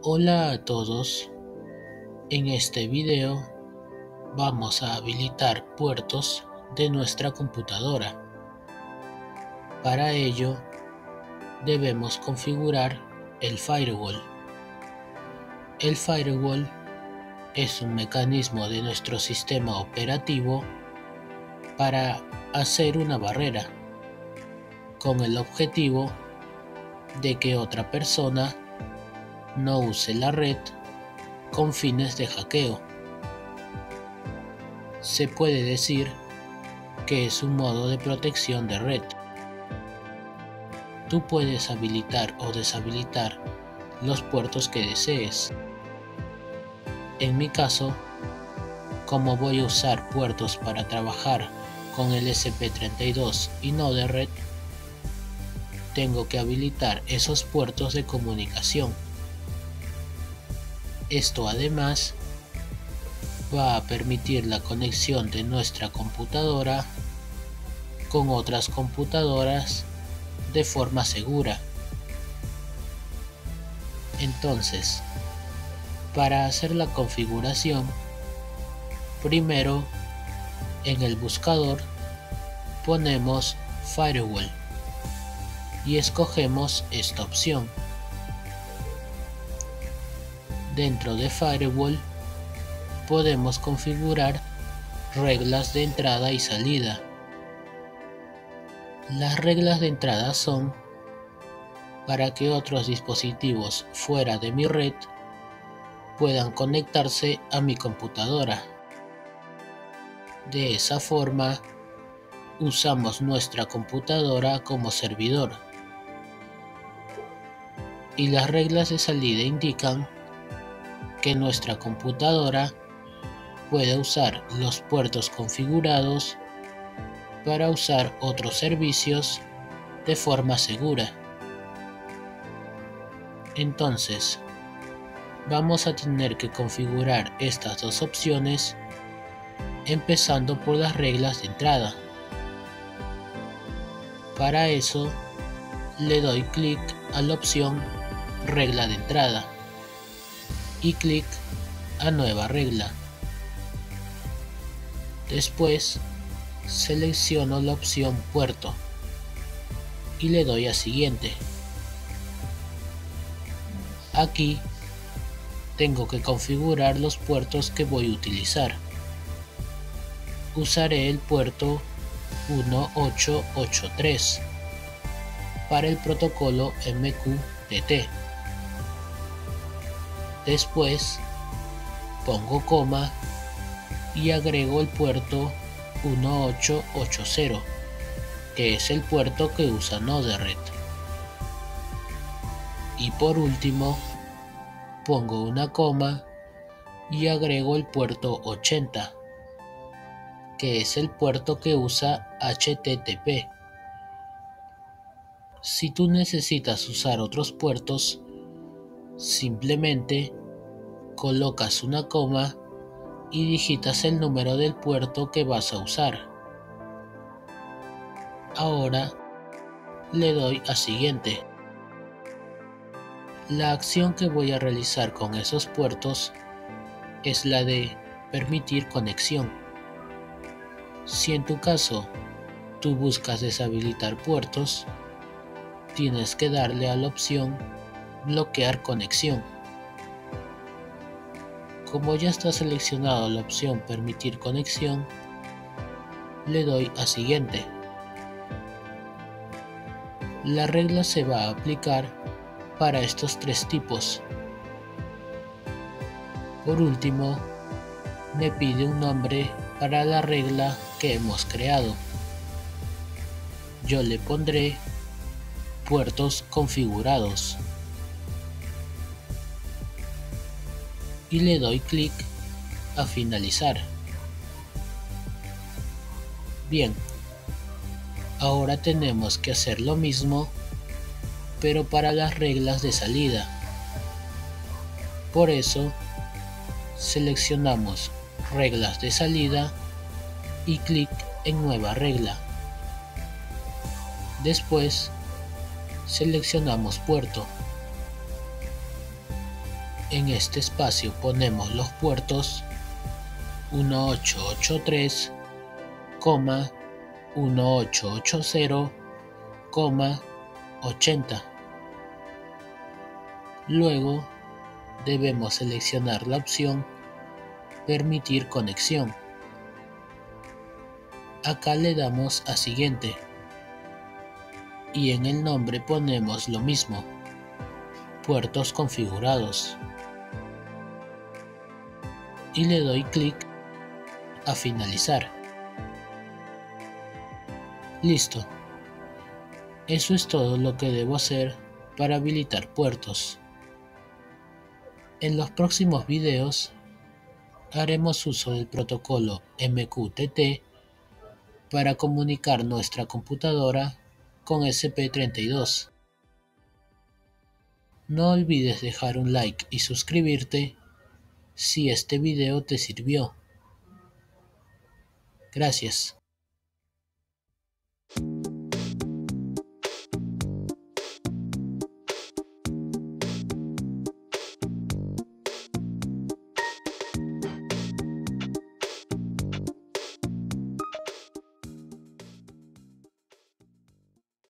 Hola a todos, en este video vamos a habilitar puertos de nuestra computadora. Para ello debemos configurar el firewall. El firewall es un mecanismo de nuestro sistema operativo para hacer una barrera con el objetivo de que otra persona no use la red con fines de hackeo. Se puede decir que es un modo de protección de red. Tú puedes habilitar o deshabilitar los puertos que desees. En mi caso, como voy a usar puertos para trabajar con el SP32 y no de red, tengo que habilitar esos puertos de comunicación. Esto además va a permitir la conexión de nuestra computadora con otras computadoras de forma segura. Entonces, para hacer la configuración, primero en el buscador ponemos Firewall y escogemos esta opción. Dentro de Firewall podemos configurar reglas de entrada y salida. Las reglas de entrada son para que otros dispositivos fuera de mi red puedan conectarse a mi computadora. De esa forma, usamos nuestra computadora como servidor. Y las reglas de salida indican que nuestra computadora puede usar los puertos configurados para usar otros servicios de forma segura. Entonces, vamos a tener que configurar estas dos opciones empezando por las reglas de entrada. Para eso, le doy clic a la opción regla de entrada y clic a nueva regla. Después selecciono la opción puerto y le doy a siguiente. Aquí tengo que configurar los puertos que voy a utilizar. Usaré el puerto 1883 para el protocolo MQTT. Después pongo coma y agrego el puerto 1880, que es el puerto que usa Node-RED. Y por último, pongo una coma y agrego el puerto 80, que es el puerto que usa HTTP. Si tú necesitas usar otros puertos, simplemente colocas una coma y digitas el número del puerto que vas a usar. Ahora le doy a siguiente. La acción que voy a realizar con esos puertos es la de permitir conexión. Si en tu caso tú buscas deshabilitar puertos, tienes que darle a la opción bloquear conexión. Como ya está seleccionado la opción permitir conexión, le doy a siguiente. La regla se va a aplicar para estos tres tipos. Por último, me pide un nombre para la regla que hemos creado. Yo le pondré puertos configurados. Y le doy clic a finalizar. Bien, ahora tenemos que hacer lo mismo pero para las reglas de salida. Por eso seleccionamos reglas de salida y clic en nueva regla. Después seleccionamos puerto En este espacio ponemos los puertos 1883, 1880, 80. Luego debemos seleccionar la opción Permitir conexión. Acá le damos a Siguiente y en el nombre ponemos lo mismo, puertos configurados. Y le doy clic a finalizar. Listo. Eso es todo lo que debo hacer para habilitar puertos. En los próximos videos haremos uso del protocolo MQTT para comunicar nuestra computadora con SP32. No olvides dejar un like y suscribirte si este video te sirvió. Gracias.